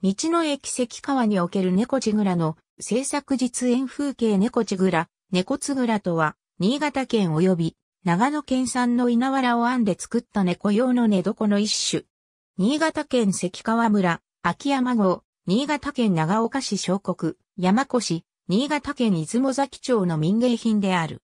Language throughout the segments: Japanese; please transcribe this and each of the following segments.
道の駅関川における猫ちぐらの制作実演風景猫ちぐら、猫つぐらとは、新潟県及び長野県産の稲わらを編んで作った猫用の寝床の一種。新潟県関川村、秋山号、新潟県長岡市小国、山古市、新潟県出雲崎町の民芸品である。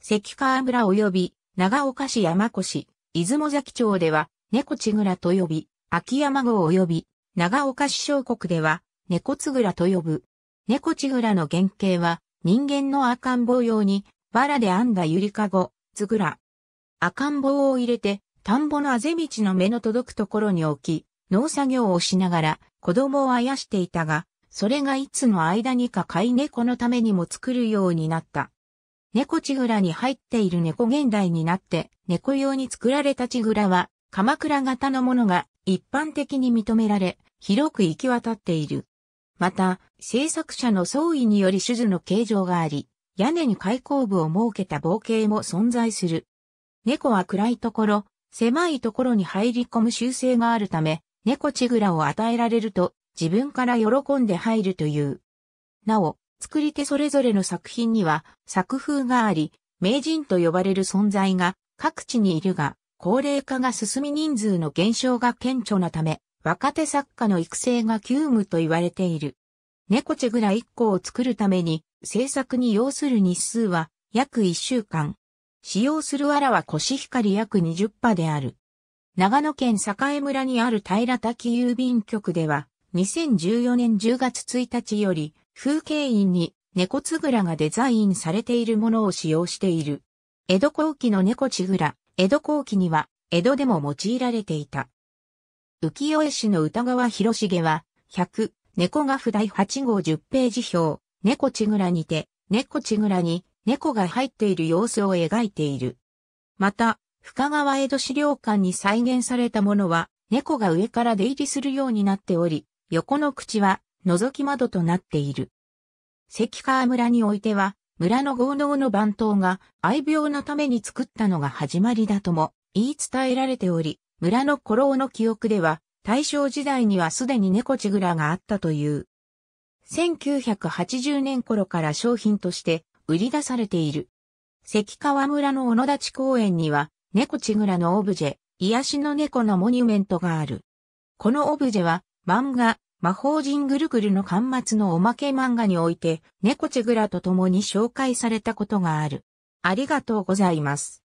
関川村及び長岡市山古市、出雲崎町では、猫ちぐらと呼び、秋山号及び長岡市小国では、猫つぐらと呼ぶ。猫ちぐらの原型は、人間の赤ん坊用に、バラで編んだゆりかご、つぐら。赤ん坊を入れて、田んぼのあぜ道の目の届くところに置き、農作業をしながら子供をあやしていたが、それがいつの間にか飼い猫のためにも作るようになった。猫ちぐらに入っている猫現代になって、猫用に作られたちぐらは、鎌倉型のものが一般的に認められ、広く行き渡っている。また、制作者の創意により種々の形状があり、屋根に開口部を設けた棒形も存在する。猫は暗いところ、狭いところに入り込む習性があるため、猫ちぐらを与えられると自分から喜んで入るという。なお、作り手それぞれの作品には作風があり、名人と呼ばれる存在が各地にいるが、高齢化が進み人数の減少が顕著なため、若手作家の育成が急務と言われている。猫チェグラ1個を作るために制作に要する日数は約1週間。使用する藁はコシヒカリ約20羽である。長野県栄村にある平滝郵便局では、2014年10月1日より、風景印に猫つぐらがデザインされているものを使用している。江戸後期の猫ちぐら、江戸後期には、江戸でも用いられていた。浮世絵師の歌川博重は、100、猫が不第8号10ページ表、猫ちぐらにて、猫ちぐらに猫が入っている様子を描いている。また、深川江戸資料館に再現されたものは、猫が上から出入りするようになっており、横の口は覗き窓となっている。関川村においては、村の豪農の番頭が愛病のために作ったのが始まりだとも言い伝えられており、村の古老の記憶では、大正時代にはすでに猫ちぐらがあったという。1980年頃から商品として売り出されている。関川村の小野立公園には、猫ちぐらのオブジェ、癒しの猫のモニュメントがある。このオブジェは、漫画、魔法陣ぐるぐるの巻末のおまけ漫画において、猫チェグラと共に紹介されたことがある。ありがとうございます。